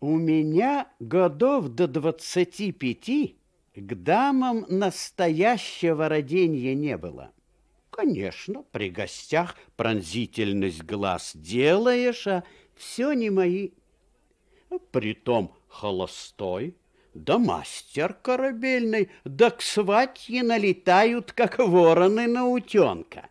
У меня годов до двадцати пяти к дамам настоящего родения не было. Конечно, при гостях пронзительность глаз делаешь, а все не мои. Притом холостой, да мастер корабельный, да к сватье налетают, как вороны на утенка.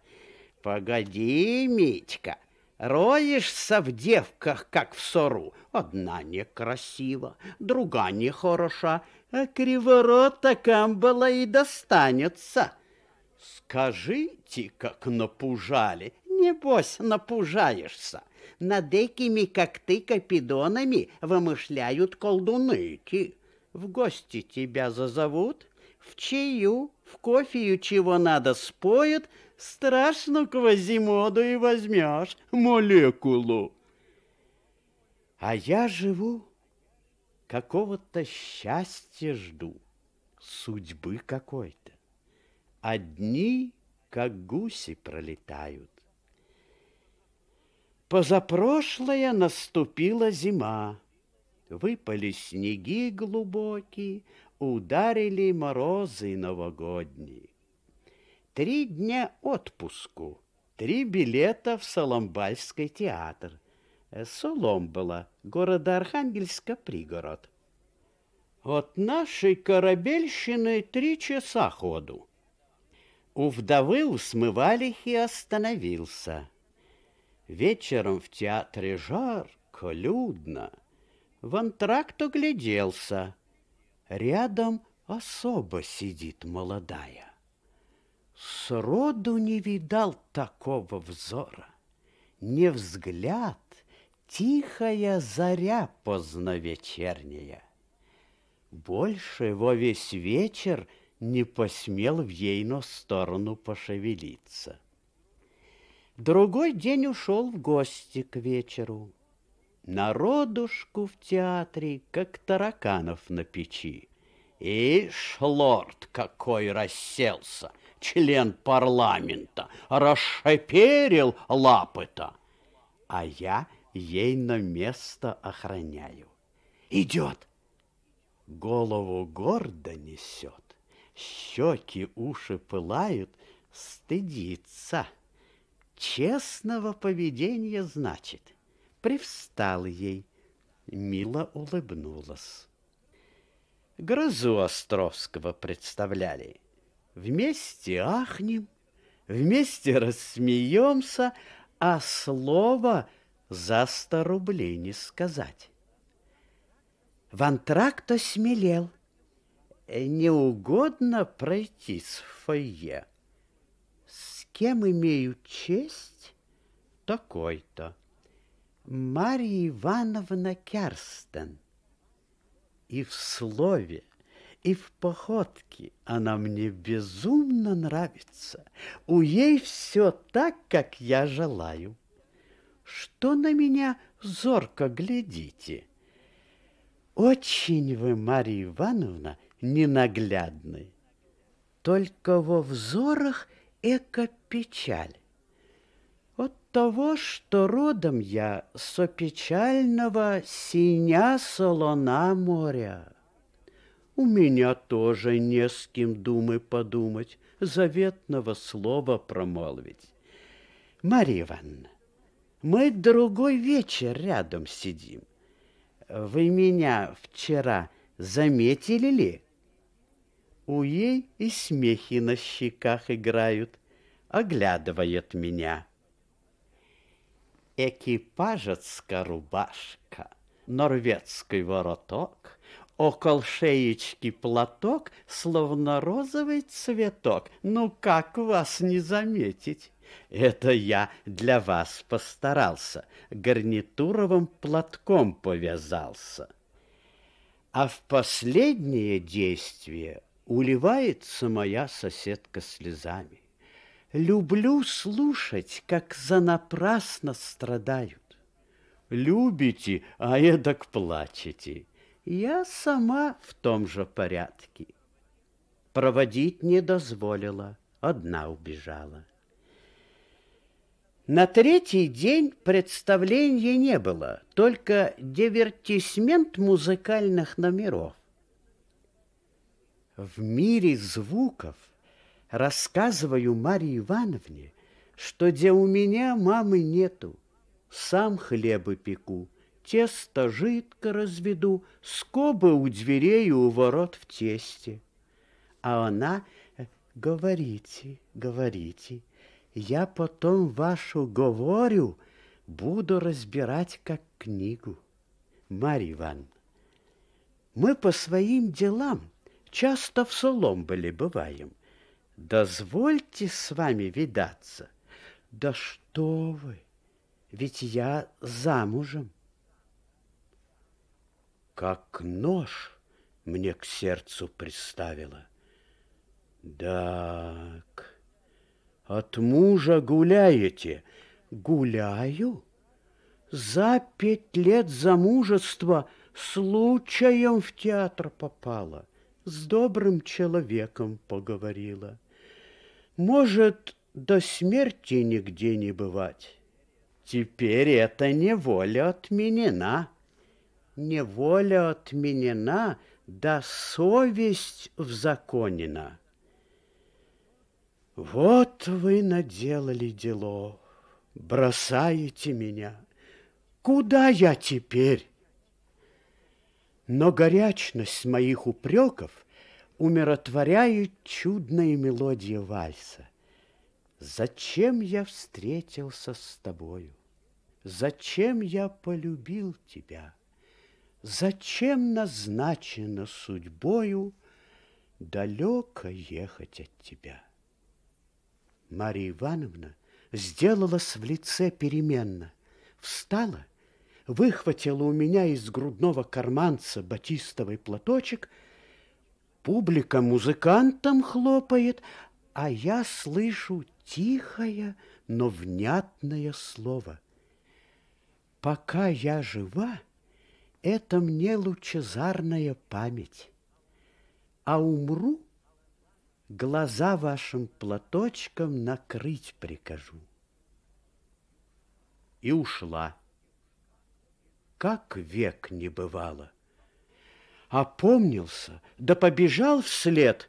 Погоди, Митька, роешься в девках, как в сору. Одна некрасива, другая нехороша, а криворота камбала и достанется. Скажите, как напужали, небось напужаешься. Над экими, как ты, капидонами вымышляют колдуныки. В гости тебя зазовут, в чаю, в кофею чего надо споют, страшно квазимоду и возьмешь молекулу. А я живу, какого-то счастья жду, судьбы какой-то. Одни, как гуси, пролетают. Позапрошлая наступила зима. Выпали снеги глубокие, ударили морозы новогодние. Три дня отпуску, три билета в Соломбальский театр. Соломбала, города Архангельска, пригород. От нашей корабельщины три часа ходу. У вдовы у смывалихи остановился. Вечером в театре жарко, людно. В антракт огляделся. Рядом особо сидит молодая. Сроду не видал такого взора. Не взгляд, тихая заря поздно вечерняя. Больше во весь вечер не посмел в ейно сторону пошевелиться. Другой день ушел в гости к вечеру. Народушку в театре, как тараканов на печи. Ишь, лорд, какой расселся, член парламента, расшаперил лапы-то. А я ей на место охраняю. Идет, голову гордо несет, щеки, уши пылают, стыдится. Честного поведения, значит. Привстал ей, мило улыбнулась. Грозу Островского представляли. Вместе ахнем, вместе рассмеемся, а слово за сто рублей не сказать. В антракт осмелел. Не угодно пройти с фойе кем имею честь? Такой-то. Марья Ивановна Керстен. И в слове, и в походке она мне безумно нравится. У ей все так, как я желаю. Что на меня зорко глядите? Очень вы, Марья Ивановна, ненаглядны. Только во взорах эко-печаль. От того, что родом я со печального синя солона моря. У меня тоже не с кем думы подумать, заветного слова промолвить. Марья Ивановна, мы другой вечер рядом сидим. Вы меня вчера заметили ли? У ей и смехи на щеках играют, оглядывает меня. Экипажецкая рубашка, норвежский вороток, около шеечки платок, словно розовый цветок. Ну, как вас не заметить? Это я для вас постарался, гарнитуровым платком повязался. А в последнее действие Уливается моя соседка слезами. Люблю слушать, как занапрасно страдают. Любите, а эдак плачете. Я сама в том же порядке. Проводить не дозволила, одна убежала. На третий день представления не было, только дивертисмент музыкальных номеров. В мире звуков рассказываю Марии Ивановне, что где у меня мамы нету, сам хлебы пеку, тесто жидко разведу, скобы у дверей и у ворот в тесте. А она, говорите, говорите, я потом вашу говорю буду разбирать как книгу. Марья Ивановна, мы по своим делам часто в Соломболе бываем. Дозвольте с вами видаться. Да что вы, ведь я замужем. Как нож мне к сердцу приставила. Так... От мужа гуляете? Гуляю. За пять лет замужества случаем в театр попала. С добрым человеком поговорила. Может, до смерти нигде не бывать. Теперь эта неволя отменена. Неволя отменена, да совесть взаконена. Вот вы наделали дело, бросаете меня. Куда я теперь? Но горячность моих упреков умиротворяет чудная мелодия вальса. Зачем я встретился с тобою? Зачем я полюбил тебя? Зачем назначено судьбою далеко ехать от тебя? Марья Ивановна сделалась в лице переменно, встала, выхватила у меня из грудного карманца батистовый платочек, публика музыкантом хлопает, а я слышу тихое, но внятное слово. Пока я жива, это мне лучезарная память, а умру — глаза вашим платочком накрыть прикажу. И ушла, как век не бывало. Опомнился, да побежал вслед.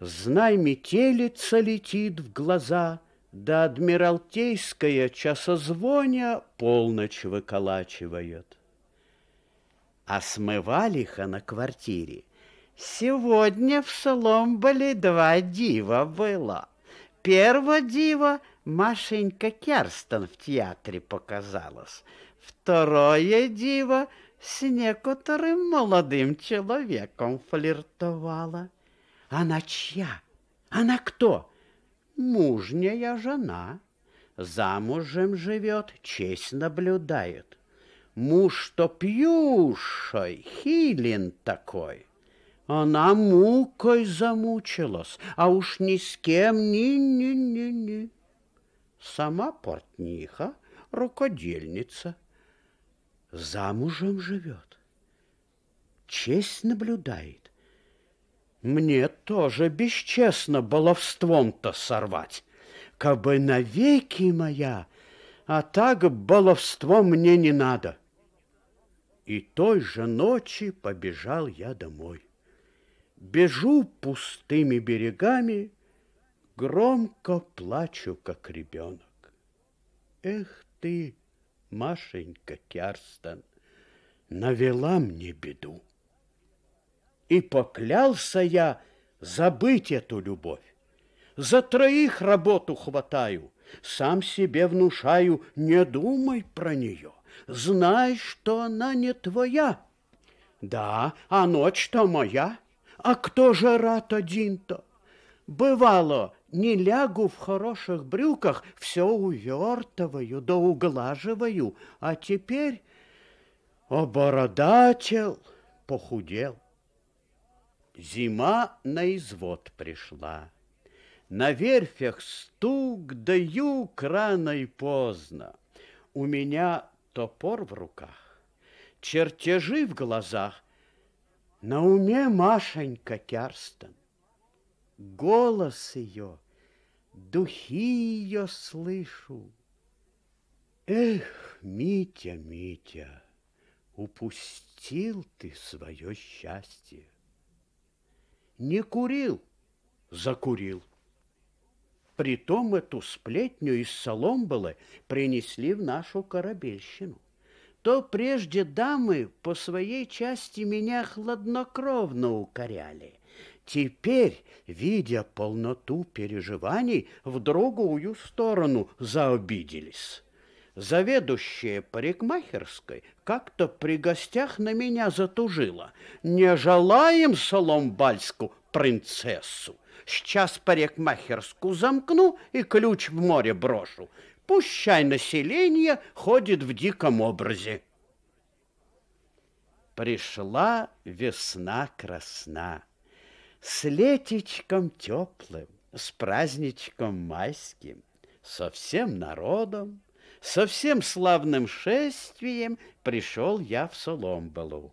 Знай, метелица летит в глаза, да адмиралтейская часозвоня полночь выколачивает. А смывалиха на квартире — Сегодня в Соломболе два дива было. Первое диво Машенька Керстен в театре показалась. Второе диво с некоторым молодым человеком флиртовала. Она чья? Она кто? Мужняя жена. Замужем живет, честь наблюдает. Муж что пьюшой, хилин такой. Она мукой замучилась, а уж ни с кем, ни-ни-ни-ни. Сама портниха, рукодельница, замужем живет, честь наблюдает. Мне тоже бесчестно баловством-то сорвать, кабы навеки моя, а так баловство мне не надо. И той же ночи побежал я домой. Бежу пустыми берегами, Громко плачу, как ребенок. Эх ты, Машенька Керстен, Навела мне беду. И поклялся я забыть эту любовь. За троих работу хватаю, Сам себе внушаю, не думай про нее, Знай, что она не твоя. Да, а ночь-то моя — а кто же рад один-то? Бывало, не лягу в хороших брюках, все увертываю да углаживаю, а теперь обородател похудел. Зима на извод пришла. На верфях стук, да юг рано и поздно. У меня топор в руках, чертежи в глазах, на уме Машенька Керстен. Голос ее, духи ее слышу. Эх, Митя, Митя, упустил ты свое счастье. Не курил, закурил. Притом эту сплетню из Соломбалы принесли в нашу корабельщину. То прежде дамы по своей части меня хладнокровно укоряли. Теперь, видя полноту переживаний, в другую сторону заобиделись. Заведующая парикмахерской как-то при гостях на меня затужила. Не желаем Соломбальску принцессу. Сейчас парикмахерскую замкну и ключ в море брошу. Пущай население ходит в диком образе. Пришла весна красна, С летечком теплым, с праздничком майским, Со всем народом, со всем славным шествием Пришел я в Соломбалу.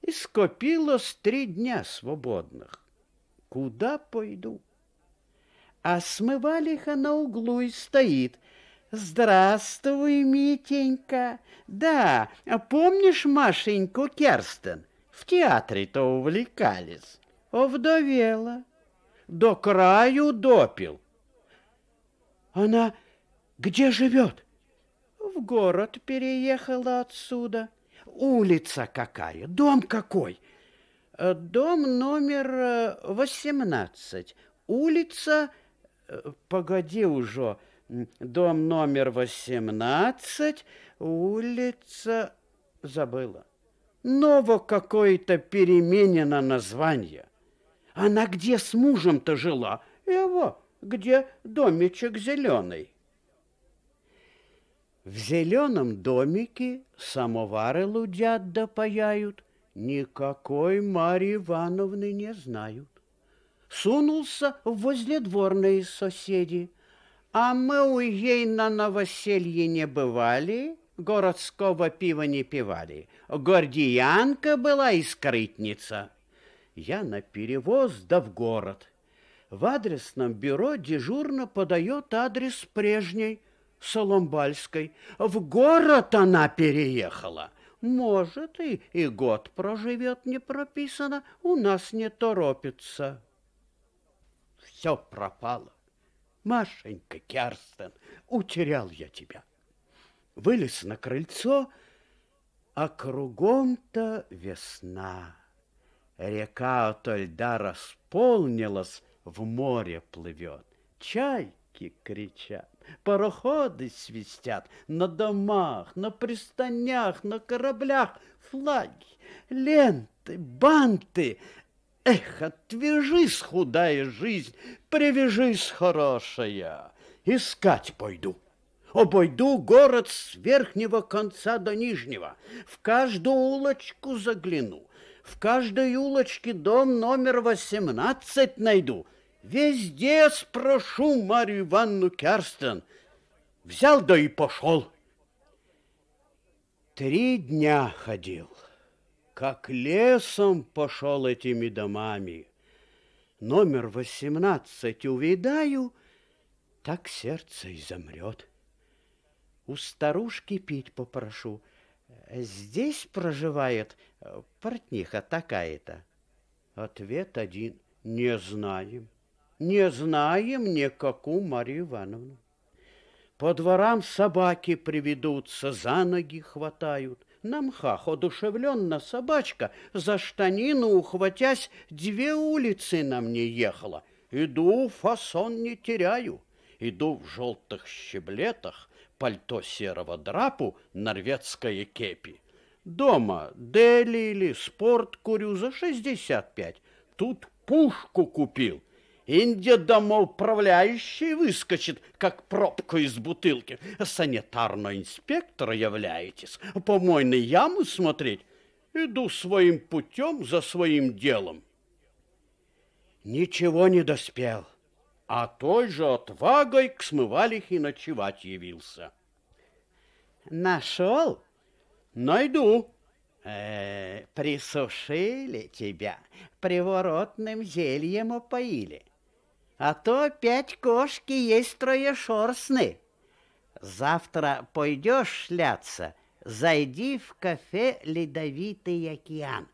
И скопилось три дня свободных. Куда пойду? А смывалиха на углу и стоит. Здравствуй, Митенька. Да, помнишь Машеньку Керстен? В театре-то увлекались. Овдовела. До краю допил. Она где живет? В город переехала отсюда. Улица какая, дом какой? Э, дом номер 18, э, улица... Э, погоди уже, дом номер 18, улица... Забыла. Ново какое-то переменено название. Она где с мужем-то жила? Его, где домичек зеленый. В зеленом домике самовары лудят да паяют, Никакой Марьи Ивановны не знают. Сунулся возле дворной соседи. А мы у ей на новоселье не бывали, городского пива не пивали. Гордиянка была и скрытница. Я на перевоз да в город. В адресном бюро дежурно подает адрес прежней, Соломбальской. В город она переехала — может, и, и год проживет не прописано, у нас не торопится. Все пропало. Машенька Керстен, утерял я тебя. Вылез на крыльцо, а кругом-то весна. Река от льда располнилась, в море плывет. Чайки кричат пароходы свистят на домах, на пристанях, на кораблях, флаги, ленты, банты. Эх, отвяжись, худая жизнь, привяжись, хорошая, искать пойду. Обойду город с верхнего конца до нижнего, в каждую улочку загляну, в каждой улочке дом номер восемнадцать найду — Везде спрошу Марию Ивановну Керстен. Взял, да и пошел. Три дня ходил, как лесом пошел этими домами. Номер восемнадцать увидаю, так сердце и замрет. У старушки пить попрошу. Здесь проживает портниха такая-то. Ответ один — не знаем. Не знаем никакую Марию Ивановну. По дворам собаки приведутся, за ноги хватают. На мхах одушевленно собачка, за штанину ухватясь, две улицы на мне ехала. Иду, фасон не теряю. Иду в желтых щеблетах, пальто серого драпу, норвежская кепи. Дома дели или спорт курю за шестьдесят пять. Тут пушку купил — Индия домоуправляющий выскочит, как пробка из бутылки. Санитарного инспектора являетесь, помойной ямы смотреть. Иду своим путем за своим делом. Ничего не доспел, а той же отвагой к смывалихе ночевать явился. Нашел? Найду. Э, присушили тебя, приворотным зельем опоили а то опять кошки есть троешерстные. Завтра пойдешь шляться, зайди в кафе «Ледовитый океан».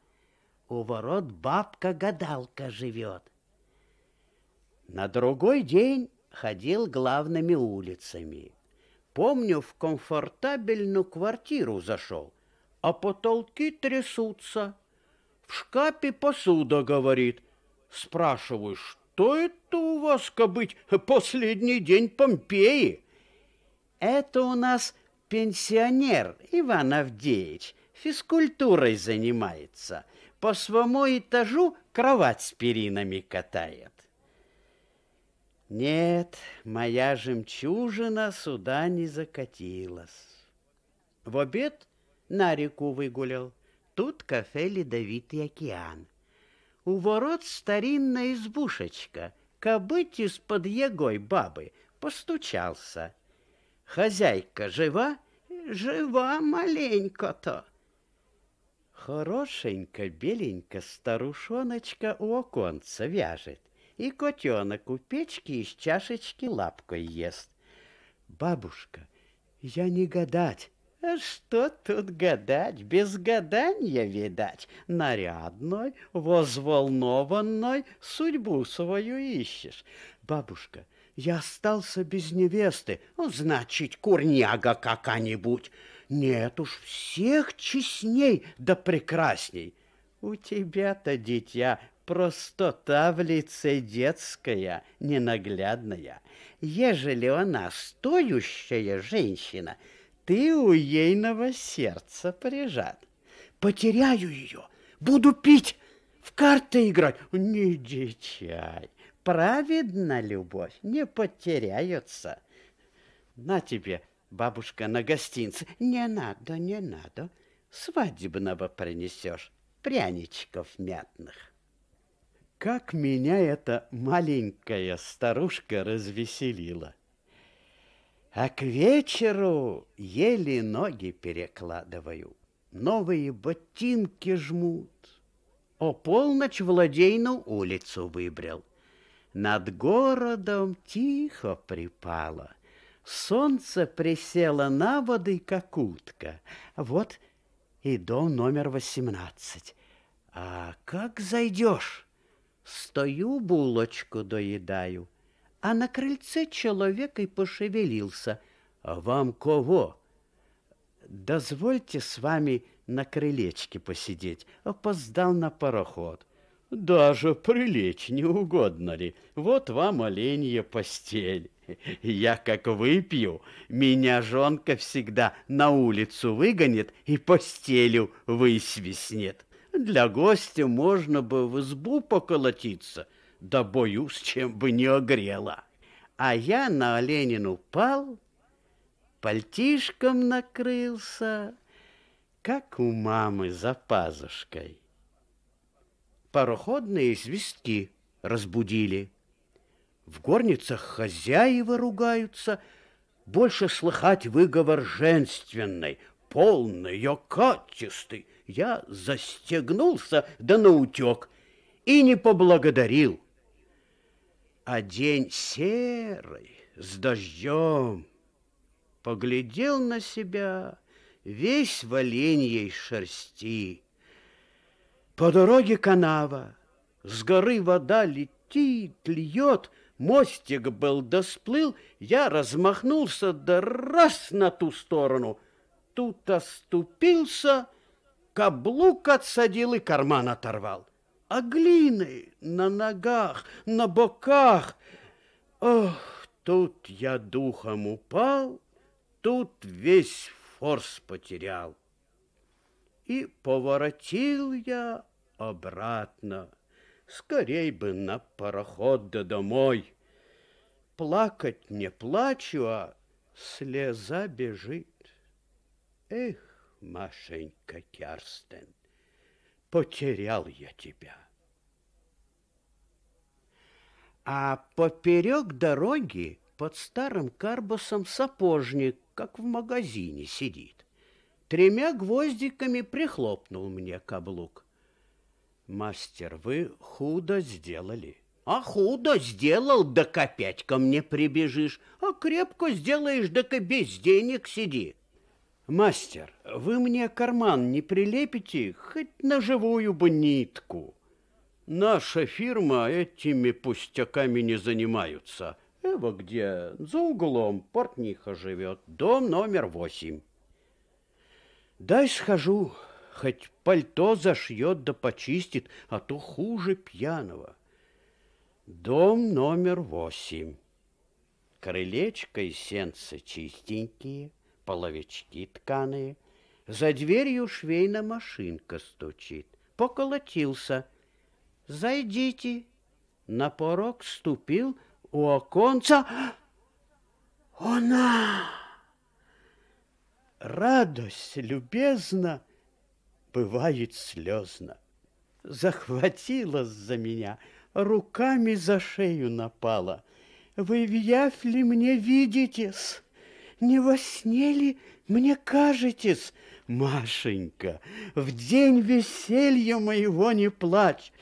У ворот бабка-гадалка живет. На другой день ходил главными улицами. Помню, в комфортабельную квартиру зашел, а потолки трясутся. В шкафе посуда говорит. Спрашиваю, что это у вас, кобыть, последний день Помпеи? Это у нас пенсионер Иван Авдеевич, физкультурой занимается. По своему этажу кровать с перинами катает. Нет, моя жемчужина сюда не закатилась. В обед на реку выгулял. Тут кафе «Ледовитый океан». У ворот старинная избушечка, кобыть из-под егой бабы, постучался. Хозяйка жива? Жива маленько-то. Хорошенько, беленько старушоночка у оконца вяжет и котенок у печки из чашечки лапкой ест. Бабушка, я не гадать. Что тут гадать? Без гадания, видать. Нарядной, возволнованной судьбу свою ищешь. Бабушка, я остался без невесты. Ну, значит, курняга какая-нибудь. Нет уж, всех честней да прекрасней. У тебя-то, дитя, простота в лице детская, ненаглядная. Ежели она стоящая женщина, ты у ейного сердца прижат. Потеряю ее, буду пить, в карты играть. Не дичай, праведна любовь, не потеряются. На тебе, бабушка, на гостинце. Не надо, не надо, свадебного принесешь, пряничков мятных. Как меня эта маленькая старушка развеселила. А к вечеру еле ноги перекладываю, новые ботинки жмут. О полночь Владейну улицу выбрал. Над городом тихо припало. Солнце присело на воды, как утка. Вот и дом номер восемнадцать. А как зайдешь? Стою, булочку доедаю, а на крыльце человек и пошевелился. А вам кого? Дозвольте с вами на крылечке посидеть. Опоздал на пароход. Даже прилечь не угодно ли? Вот вам оленья постель. Я как выпью, меня жонка всегда на улицу выгонит и постелю высвистнет. Для гостя можно бы в избу поколотиться, да боюсь, чем бы не огрела. А я на оленин упал, пальтишком накрылся, как у мамы за пазушкой. Пароходные свистки разбудили. В горницах хозяева ругаются, больше слыхать выговор женственный, полный, окатистый, я застегнулся да наутек и не поблагодарил. А день серый, с дождем, поглядел на себя весь в оленьей шерсти. По дороге канава, с горы вода летит, льет, мостик был да сплыл, я размахнулся да раз на ту сторону. Тут оступился — каблук отсадил и карман оторвал. А глины на ногах, на боках. Ох, тут я духом упал, тут весь форс потерял. И поворотил я обратно. Скорей бы на пароход да домой. Плакать не плачу, а слеза бежит. Эх, Машенька Керстен, потерял я тебя. А поперек дороги под старым карбусом сапожник, как в магазине, сидит. Тремя гвоздиками прихлопнул мне каблук. Мастер, вы худо сделали. А худо сделал, да опять ко мне прибежишь, а крепко сделаешь, да без денег сиди. Мастер, вы мне карман не прилепите, хоть на живую бы нитку. Наша фирма этими пустяками не занимаются. Эва где? За углом портниха живет, дом номер восемь. Дай схожу, хоть пальто зашьет да почистит, а то хуже пьяного. Дом номер восемь. Крылечко и сенцы чистенькие, половички тканые. За дверью швейная машинка стучит. Поколотился. Зайдите. На порог ступил, у оконца она. Радость любезна бывает слезно. Захватилась за меня, руками за шею напала. Вы в яфле мне видитесь? Не во сне ли мне кажетесь, Машенька? В день веселья моего не плачь.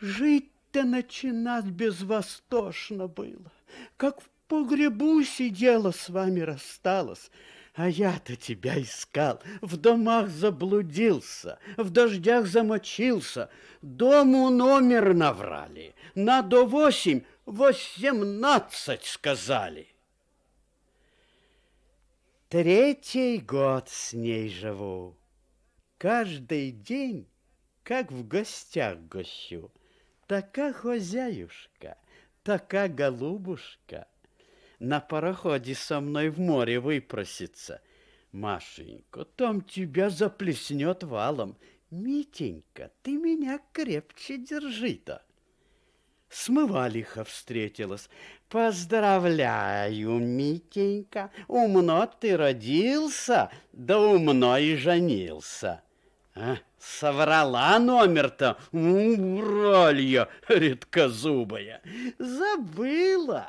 Жить-то начинать безвостошно было. Как в погребу сидела, с вами рассталась. А я-то тебя искал, в домах заблудился, в дождях замочился, дому номер наврали, на до восемь восемнадцать сказали. Третий год с ней живу. Каждый день, как в гостях гощу. Така хозяюшка, така голубушка. На пароходе со мной в море выпросится. Машенька, там тебя заплеснет валом. Митенька, ты меня крепче держи-то. Смывалиха встретилась. Поздравляю, Митенька, умно ты родился, да умно и женился. А, соврала номер-то, уралья редкозубая, забыла.